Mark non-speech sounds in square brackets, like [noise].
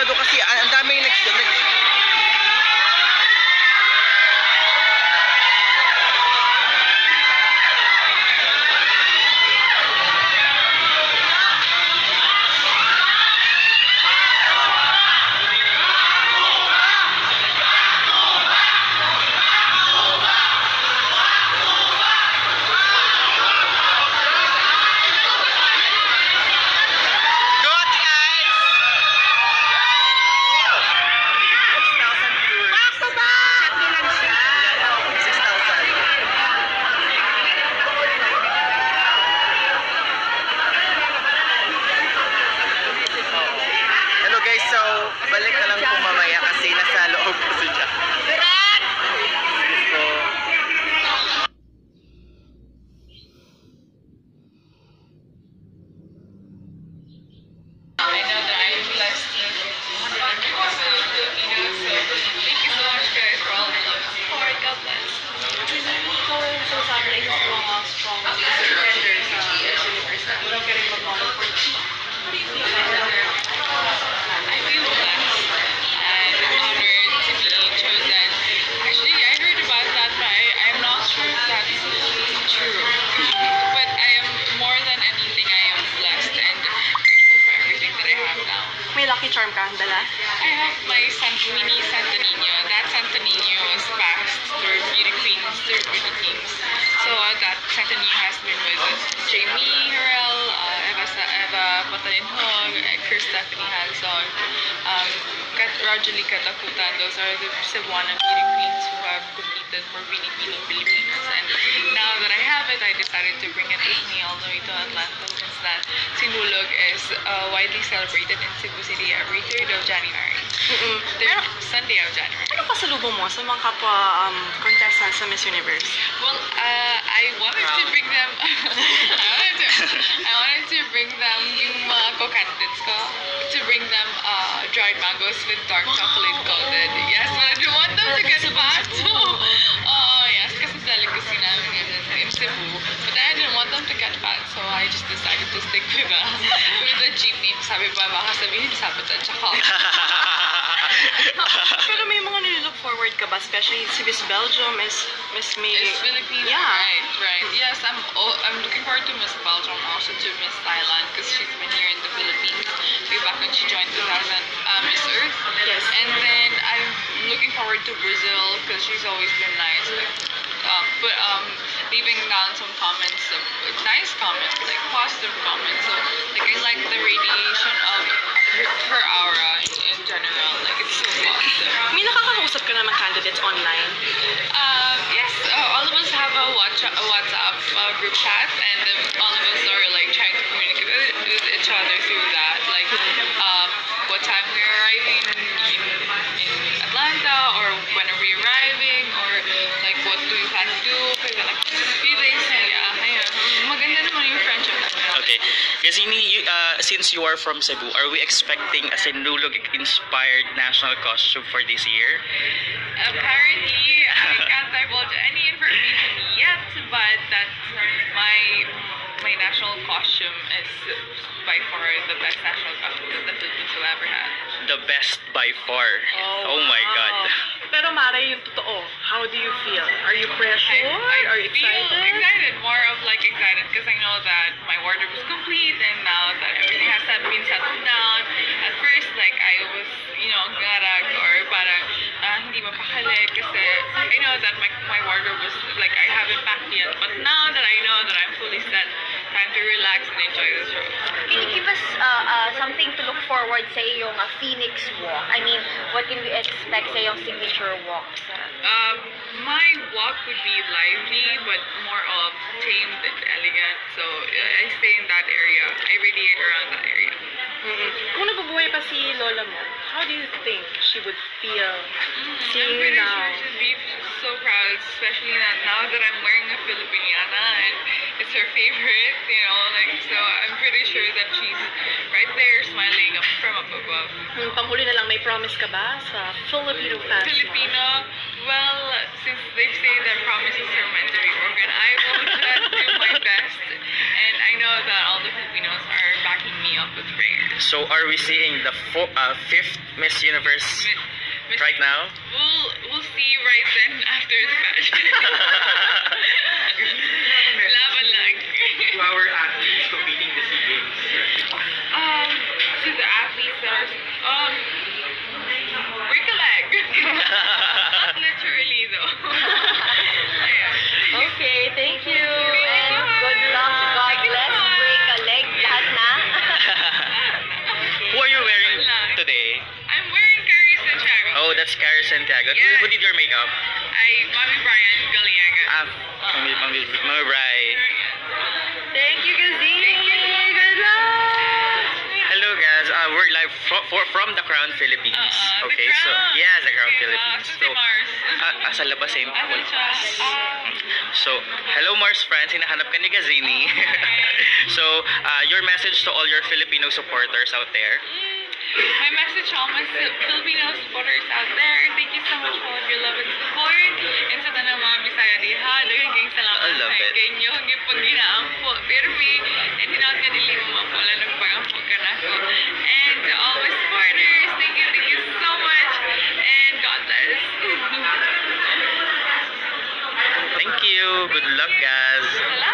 masyado kasi ang daming nag, nag lucky charm? I have my mini Santa Nino. That Santa Nino was passed through Beauty Queens, through Beauty Kings. So uh, that Santa Nino has been with. Jamie Herrell, Patalinhog, uh, Kris Tiffany Janson, um, Kat, Rogelie Catacutan. Those are the Cebuana Beauty Queens who have competed for Filipino Philippines. And now that I have it, I decided to bring it with me all the way to Atlanta since that Sinulog is uh, widely celebrated in Cebu City every 3rd of January. Mm-mm. Third Sunday of January. Ano pasalubong mo sa mga kapwa um, contestants sa Miss Universe? Well, uh, I wanted to bring them [laughs] candidates ko to bring them uh, dried mangoes with dark chocolate [gasps] coated. Yes, but I don't want them to get fat. So, [laughs] uh, yes, kasi delicacy now yun in Cebu. But I didn't want them to get fat, so I just decided to stick with the, uh, [laughs] with the cheap meat. Sabi ba, baka sabihin sabat at. [laughs] [laughs] Pero may mga nililook forward ka ba? Especially si Miss Belgium, Miss, Miss May. It's Filipino, Yeah. right? Right. Yes, I'm. Oh, I'm looking forward to Miss Belgium, also to Miss Thailand, because she's been here in the Philippines way back when she joined 2000 uh, Miss Earth. Yes. And then I'm looking forward to Brazil because she's always been nice. Like, um, but um, leaving down some comments, of, nice comments, like positive comments. So like I like the radiation of her, her aura in, in general. Like it's so positive. May nakakausap ka naman candidates online. Um, Gazini, you, uh, since you are from Cebu, are we expecting a Sinulog-inspired national costume for this year? Apparently, I [laughs] can't divulge any information yet, but that's my my national costume is by far the best national costume that the Philippines will ever have. The best by far. Oh, my wow. God. [laughs] Pero Mare, yung totoo, how do you feel? Are you pressured? I, I Are you feel excited? excited, more of like excited because I know that my wardrobe is complete and now that everything has been settled down. At first, like I was, you know, ngarag or parang ah, hindi mapakali kasi I know that my, my wardrobe was like I haven't packed yet. But now that I know that I'm fully set, time to relax and enjoy the show. Can you give us uh, uh, something to look forward sa iyong uh, Phoenix Walk? I mean, what can we expect sa iyong signature walk? Um, my walk would be lively, but more of tamed and elegant. So uh, I stay in that area. I radiate around that area. Mm-mm. Kung nabubuhay pa si Lola mo, how do you think she would feel I'm seeing pretty you now? sure she'd be so proud, especially now that I'm wearing a Filipiniana and it's her favorite, you know, like, so I'm pretty sure that she's right there smiling up from up above. Hmm, panghuli na lang, may promise ka ba sa Filipino fans? Filipino, well, since they say that promises are meant to be broken, I will [laughs] just do my best. And I know that all the Filipinos are backing me up with prayers. So, are we seeing the fo- uh, fifth Miss Universe Miss- right now? We'll, we'll see right then after the pageant. [laughs] [laughs] Laban our athletes competing this Games. Um, to the athletes that are, um, break a leg. Not literally though. yeah. [laughs] Okay, thank you. And good luck. God Thank you so bless. Break a leg. Lahat na. [laughs] Who are you wearing today? I'm wearing Cary Santiago. Oh, that's Cary Santiago. Who, Yeah. who did your makeup? I, Mommy Brian Galiaga. Ah, Mami, Mami, Mami Bri. Uh, we're live fro- for, from the Crown Philippines. Uh, okay, the so Crown. yeah, the Crown Okay, Philippines. uh, So, Mars. ah, ah, sa labas siya? Ah, So, hello Mars friends, hinahanap ka ni Gazini. [laughs] so, uh, your message to all your Filipino supporters out there. My message to all my Fil- Filipino supporters out there, thank you so much for all of your love and support. And sa tanang mga Bisaya diha, daghang salamat sa inyo. Hanggang pag ginaampo, pero me, and hinaot nga dili mo and all my supporters. Thank you, thank you so much, and God bless. thank you. Good luck, guys.